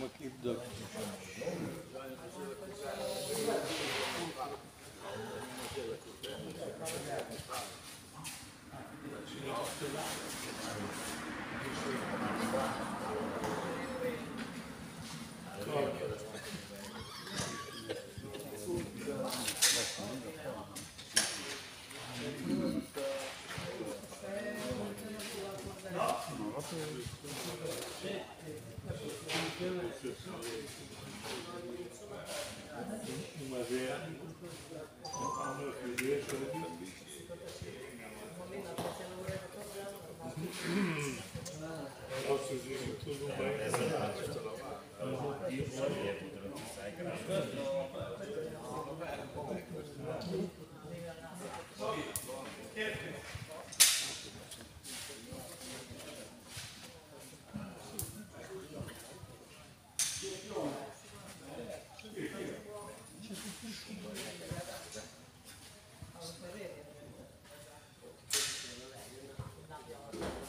gonna keep the. Uma vez, ao meu filho, eu Nossa, existe tudo bem. Mas o que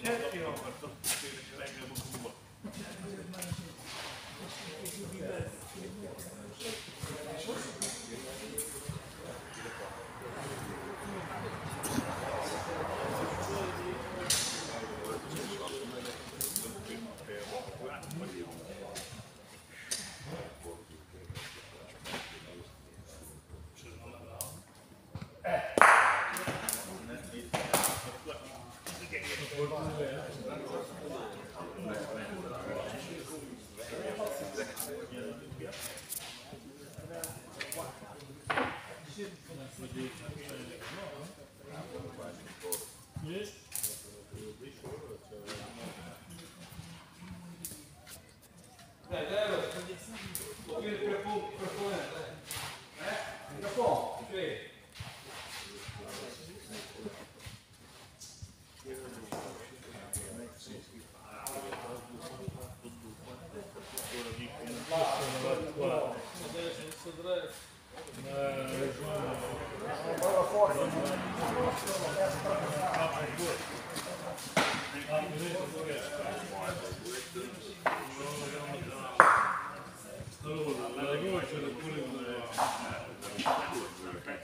Thank you. Dai, Good.